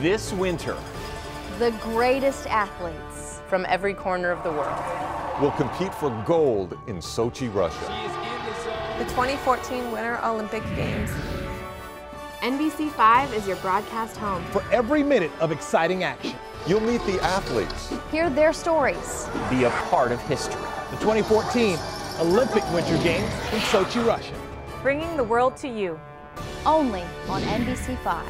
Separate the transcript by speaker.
Speaker 1: This winter,
Speaker 2: The greatest athletes.
Speaker 3: from every corner of the world.
Speaker 4: will compete for gold in Sochi, Russia.
Speaker 5: The 2014 Winter Olympic Games.
Speaker 6: NBC5 is your broadcast home.
Speaker 7: for every minute of exciting action.
Speaker 4: You'll meet the athletes,
Speaker 2: Hear their stories.
Speaker 1: be a part of history.
Speaker 7: The 2014 Olympic Winter Games in Sochi, Russia.
Speaker 5: Bringing the world to you.
Speaker 2: Only on NBC5.